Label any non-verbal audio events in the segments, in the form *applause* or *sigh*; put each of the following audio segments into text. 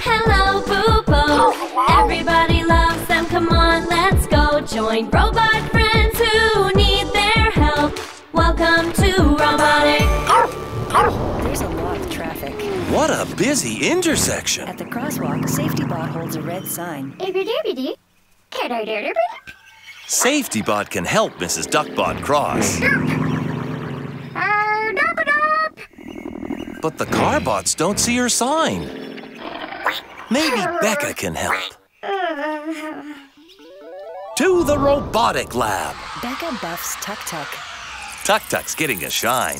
hello, Bubo. Everybody loves them. Come on, let's go. Join robot friends who need their help. Welcome to Robotik. There's a lot of traffic. What a busy intersection. At the crosswalk, Safety Bot holds a red sign. SafetyBot can help Mrs. Duckbot cross. But the car bots don't see her sign. Maybe *laughs* Beka can help. To the Robotik lab. Beka buffs Tuk Tuk. Tuk Tuk's getting a shine.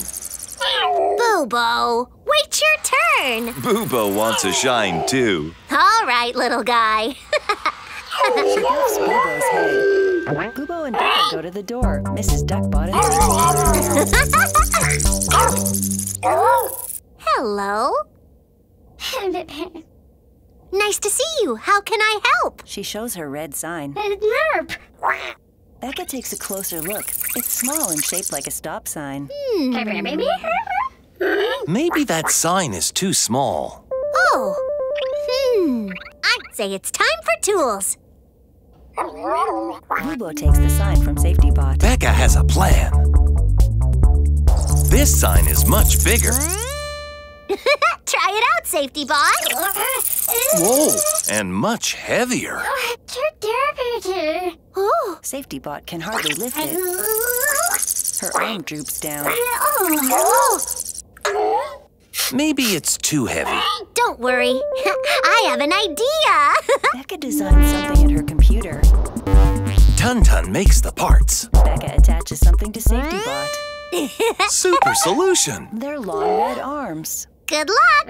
Bubo, wait your turn. Bubo wants a shine too. All right, little guy. She buffs Bubo's head. Bubo and Beka go to the door. Mrs. Duckbot and *laughs* Hello. *laughs* nice to see you. How can I help? She shows her red sign. Beka takes a closer look. It's small and shaped like a stop sign. Maybe that sign is too small. Oh. Hmm. I'd say it's time for tools. Bubo takes the sign from Safety Bot. Beka has a plan. This sign is much bigger. *laughs* Try it out, safety bot. Whoa, and much heavier. Oh. Safety Bot can hardly lift it. Her arm droops down. Maybe it's too heavy. Don't worry. *laughs* I have an idea. *laughs* Beka designs something at her computer. Tun Tun makes the parts. Beka attaches something to Safety Bot. Super solution. They're long red arms. Good luck.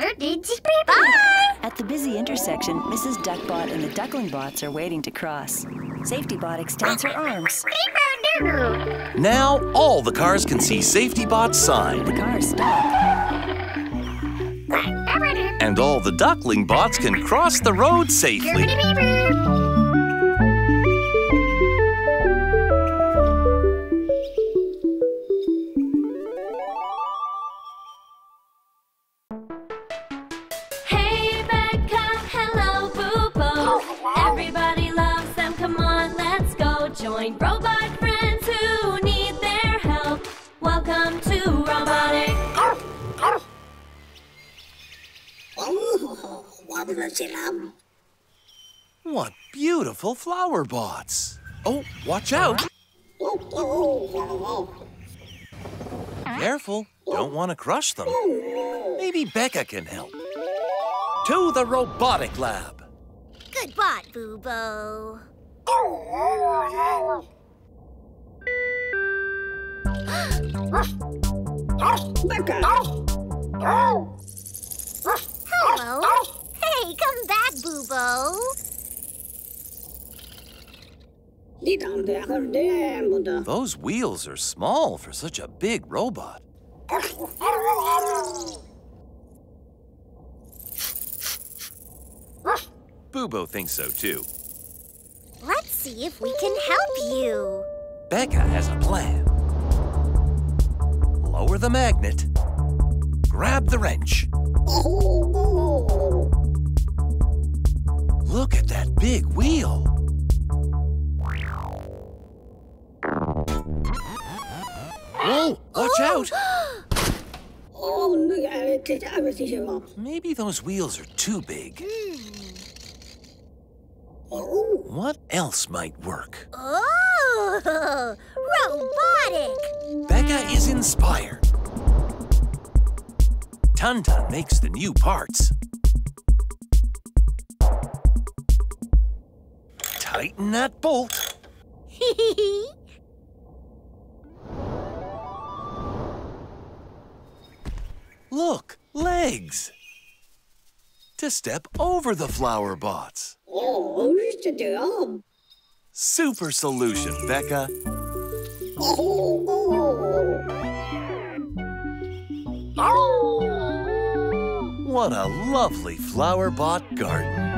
Bye. At the busy intersection, Mrs. Duckbot and the Duckling Bots are waiting to cross. Safety Bot extends her arms. Now all the cars can see Safety Bot's The sign. cars stop. And all the duckling bots can cross the road safely. Go. Join robot friends who need their help. Welcome to Robotik. What beautiful flower bots. Oh, watch out. Careful, don't want to crush them. Maybe Beka can help. To the Robotik lab. Good bot, Bubo. Hello. Hey, come back, Bubo. Those wheels are small for such a big robot. Bubo thinks so too. Let's see if we can help you. Beka has a plan. Lower the magnet. Grab the wrench. Look at that big wheel. Oh, watch out. Maybe those wheels are too big. What else might work? Oh, *laughs* robotic. Beka is inspired. Tun Tun makes the new parts. Tighten that bolt. *laughs* Look, legs. To step over the flower bots. Super solution, Beka. *laughs* What a lovely flower bot garden.